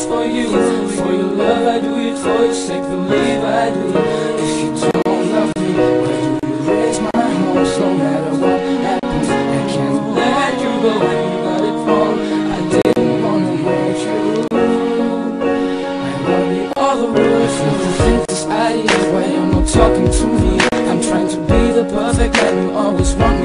it for you. For your love I do it For your sake believe I do If you don't love me Why do you raise my hopes No matter what happens I can't let you go. You got it wrong I didn't wanna hurt you. I love you all the way From the things this idea Why you're not talking to me? I'm trying to be the perfect And you always want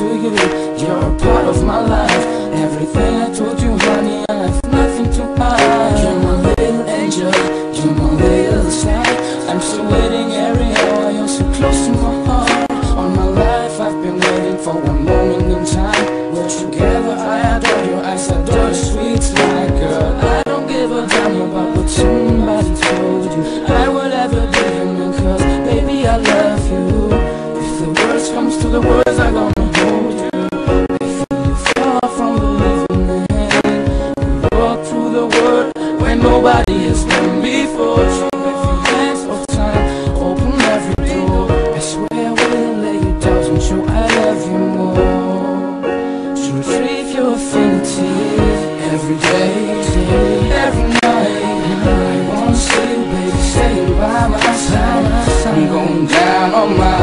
to you. You're a part of my life. Everything I told you, honey, I have nothing to hide. You're my little angel. You're my little star. I'm still waiting every hour. You're so close to my heart. All my life I've been waiting for one moment in time. We're together. I adore your eyes. Adore your sweet smile, girl. I don't give a damn about what somebody told you. I will ever give in cause baby I love you. If the worst comes to the worst, you. If from believing man, we walk through the world where nobody has been before. You ask of time, open every door. I swear I will let you down show I love you more. To retrieve your affinity every day, every night. I wanna see baby, staying by my side. I'm going down on my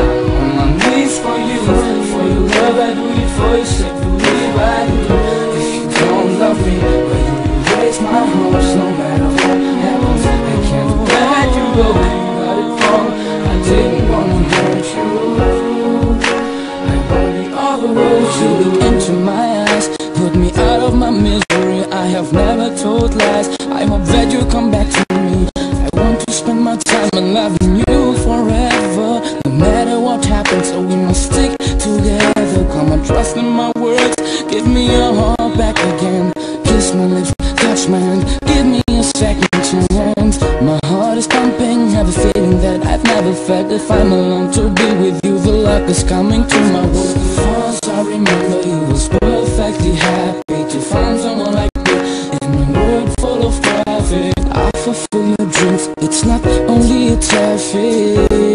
my hopes? No matter what happens, I can't let you go. You got it. I didn't wanna hurt you. I all the words you look into my eyes Put me out of my misery I have never told lies I hope that you come back to me I want to spend my time in loving you forever No matter what happens So we must stick together Come and trust in my words Give me judgment Give me a second chance My heart is pumping, have a feeling that I've never felt If I'm alone to be with you, the luck is coming to my world First I remember you was perfectly happy To find someone like me In a world full of traffic. I fulfill your dreams, it's not only a traffic